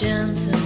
gentleman.